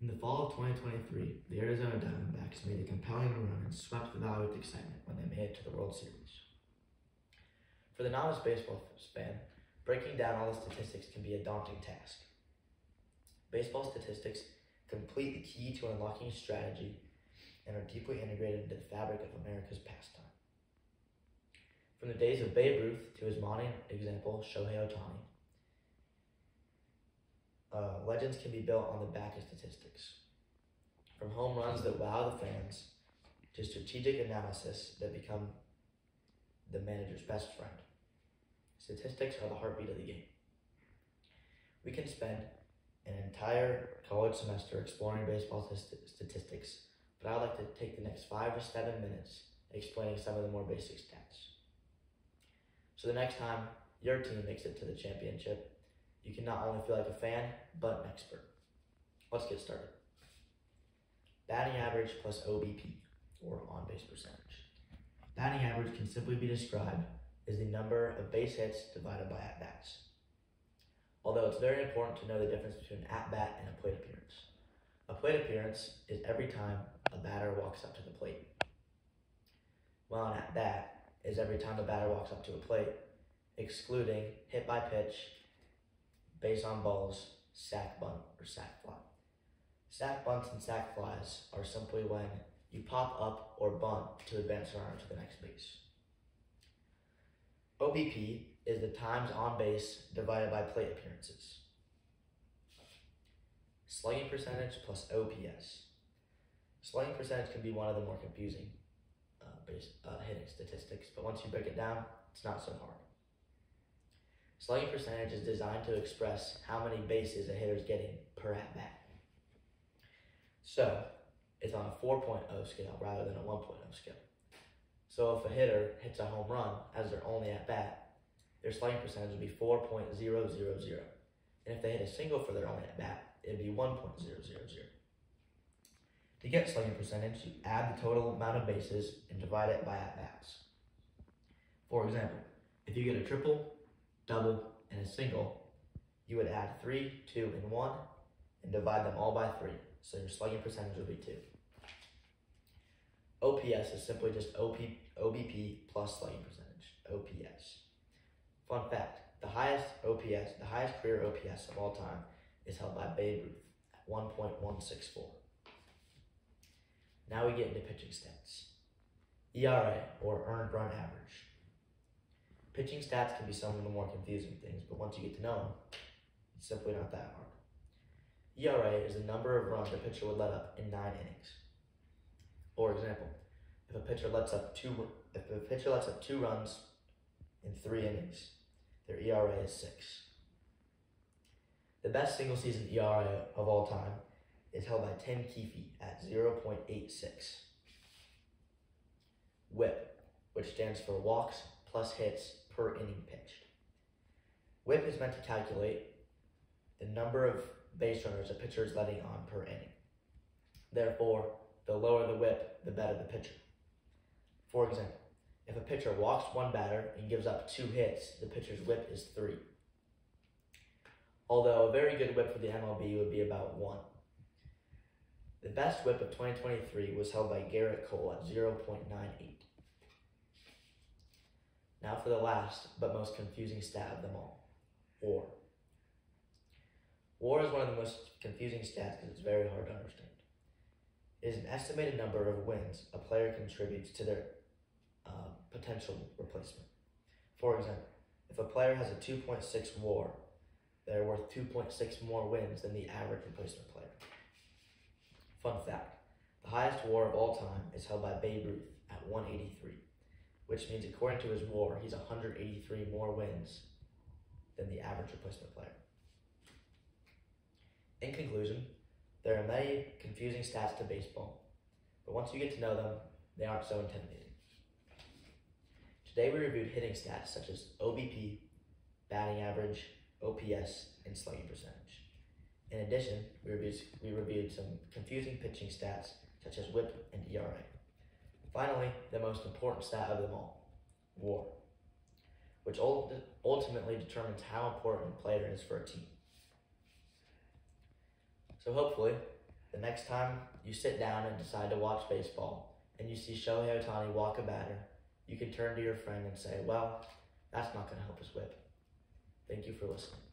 In the fall of 2023, the Arizona Diamondbacks made a compelling run and swept the valley with excitement when they made it to the World Series. For the novice baseball fan, breaking down all the statistics can be a daunting task. Baseball statistics complete the key to unlocking strategy and are deeply integrated into the fabric of America's pastime. From the days of Babe Ruth to his modern example, Shohei Ohtani, uh, legends can be built on the back of statistics. From home runs that wow the fans to strategic analysis that become the manager's best friend. Statistics are the heartbeat of the game. We can spend an entire college semester exploring baseball statistics, but I'd like to take the next five to seven minutes explaining some of the more basic stats. So the next time your team makes it to the championship, you can not only feel like a fan, but an expert. Let's get started. Batting average plus OBP, or on base percentage. Batting average can simply be described as the number of base hits divided by at bats. Although it's very important to know the difference between at bat and a plate appearance. A plate appearance is every time a batter walks up to the plate, while an at bat is every time a batter walks up to a plate, excluding hit by pitch base on balls, sac bunt, or sac fly. Sac bunts and sac flies are simply when you pop up or bunt to advance runner to the next base. OBP is the times on base divided by plate appearances. Slugging percentage plus OPS. Slugging percentage can be one of the more confusing uh, base, uh, hitting statistics, but once you break it down, it's not so hard. Slugging percentage is designed to express how many bases a hitter is getting per at bat. So, it's on a 4.0 scale rather than a 1.0 scale. So, if a hitter hits a home run as their only at bat, their slugging percentage would be 4.000. And if they hit a single for their only at bat, it'd be 1.000. To get slugging percentage, you add the total amount of bases and divide it by at bats. For example, if you get a triple, double, and a single, you would add 3, 2, and 1, and divide them all by 3. So your slugging percentage would be 2. OPS is simply just OP, OBP plus slugging percentage, OPS. Fun fact, the highest OPS, the highest career OPS of all time is held by Babe Ruth at 1.164. Now we get into pitching stats. ERA, or earned run average. Pitching stats can be some of the more confusing things, but once you get to know them, it's simply not that hard. ERA is the number of runs a pitcher would let up in nine innings. For example, if a pitcher lets up two if a pitcher lets up two runs in three innings, their ERA is six. The best single season ERA of all time is held by Tim Keefe at 0.86. WHIP, which stands for walks plus hits per inning pitched. WHIP is meant to calculate the number of base runners a pitcher is letting on per inning. Therefore, the lower the whip, the better the pitcher. For example, if a pitcher walks one batter and gives up two hits, the pitcher's whip is three. Although a very good whip for the MLB would be about one. The best whip of 2023 was held by Gerrit Cole at 0.98. Now for the last but most confusing stat of them all WAR. WAR is one of the most confusing stats because it's very hard to understand. It is an estimated number of wins a player contributes to their uh, potential replacement. For example, if a player has a 2.6 WAR, they're worth 2.6 more wins than the average replacement player. Fun fact the highest WAR of all time is held by Babe Ruth at 183 which means according to his WAR, he's 183 more wins than the average replacement player. In conclusion, there are many confusing stats to baseball, but once you get to know them, they aren't so intimidating. Today we reviewed hitting stats such as OBP, batting average, OPS, and slugging percentage. In addition, we reviewed, we reviewed some confusing pitching stats such as WHIP and ERA. Finally, the most important stat of them all, WAR, which ultimately determines how important a player is for a team. So hopefully, The next time you sit down and decide to watch baseball and you see Shohei Ohtani walk a batter, you can turn to your friend and say, Well, that's not going to help us whip. Thank you for listening.